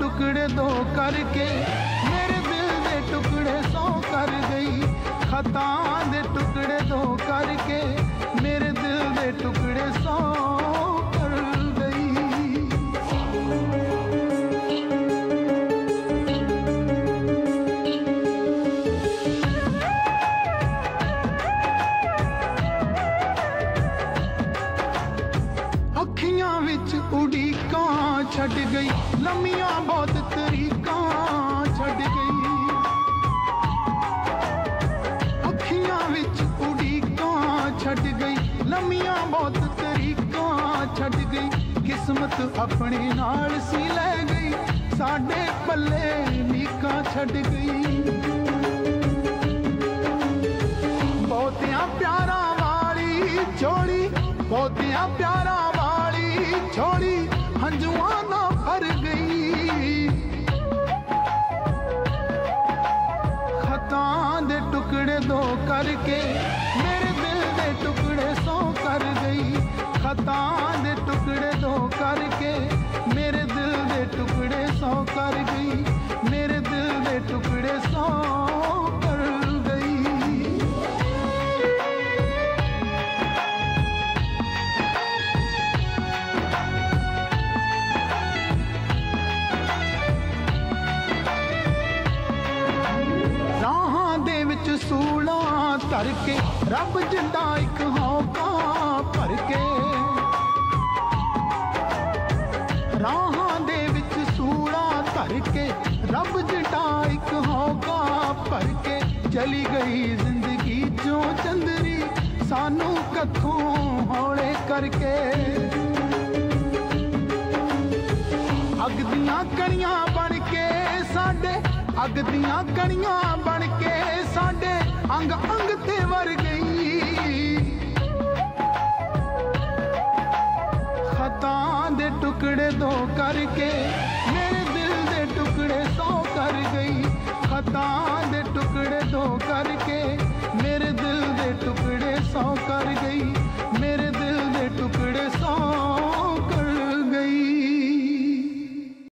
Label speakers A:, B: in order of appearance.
A: ਟੁਕੜੇ ਦੋ ਕਰਕੇ ਮੇਰੇ ਦਿਲ ਦੇ ਟੁਕੜੇ ਸੌ ਕਰ ਗਈ ਖਤਾਂ ਦੇ ਟੁਕੜੇ ਦੋ ਕਰਕੇ ਮੇਰੇ ਦਿਲ ਦੇ ਟੁਕੜੇ ਸੌ ਗਈ ਅੱਖੀਆਂ ਵਿੱਚ ਉਡੀਕਾਂ ਛੱਡ ਗਈ, ਲੰਮੀਆਂ ਬਹੁਤ ਤਰੀਕਾਂ ਛੱਡ ਗਈ। ਅੱਖੀਆਂ ਵਿੱਚ ਉਡੀਕਾਂ ਛੱਡ ਗਈ, ਲੰਮੀਆਂ ਬਹੁਤ ਤਰੀਕਾਂ ਛੱਡ ਗਈ। ਕਿਸਮਤ ਆਪਣੇ ਨਾਲ ਸੀ ਲੈ ਗਈ, ਸਾਡੇ ਪੱਲੇ ਨੀਕਾਂ ਛੱਡ ਗਈ। ਬਹੁਤਿਆਂ ਪਿਆਰਾਂ ਵਾਲੀ ਛੋੜੀ, ਬਹੁਤਿਆਂ ਪਿਆਰਾਂ ਵਾਲੀ ਛੋੜੀ ਹੰਝੂਆਂ ਨਾਲ ਭਰ ਗਈ। ਖਤਾਂ ਦੇ ਟੁਕੜੇ ਦੋ ਕਰਕੇ ਮੇਰੇ ਦਿਲ ਦੇ ਟੁਕੜੇ ਸੌ ਕਰ ਗਈ। ਖਤਾਂ ਦੇ ਟੁਕੜੇ ਦੋ ਕਰਕੇ ਵਿੱਚ ਸੂਲਾਂ ਧਰ ਕੇ ਰੱਬ ਜਿੰਦਾ ਇੱਕ ਹੌਕਾ ਭਰ ਕੇ ਰਾਹਾਂ ਦੇ ਵਿੱਚ ਸੂਲਾਂ ਧਰ ਕੇ ਰੱਬ ਜਿੰਦਾ ਇੱਕ ਹੌਕਾ ਭਰ ਕੇ ਚਲੀ ਗਈ ਜ਼ਿੰਦਗੀ ਚੋਂ ਚੰਦਰੀ, ਸਾਨੂੰ ਕੱਖੋਂ ਹੌਲੇ ਕਰਕੇ। ਅੱਗ ਦੀਆਂ ਕਣੀਆਂ ਬਣ ਕੇ ਸਾਡੇ, ਅੱਗ ਦੀਆਂ ਕਣੀਆਂ ਬਣ ਕੇ। ਅੰਗ ਅੰਗ ਤੇ ਵਰ ਗਈ। ਖਤਾਂ ਦੇ ਟੁਕੜੇ ਦੋ ਕਰਕੇ, ਮੇਰੇ ਦਿਲ ਦੇ ਟੁਕੜੇ ਸੌ ਕਰ ਗਈ। ਖਤਾਂ ਦੇ ਟੁਕੜੇ ਦੋ ਕਰਕੇ, ਮੇਰੇ ਦਿਲ ਦੇ ਟੁਕੜੇ ਸੌ ਕਰ ਗਈ।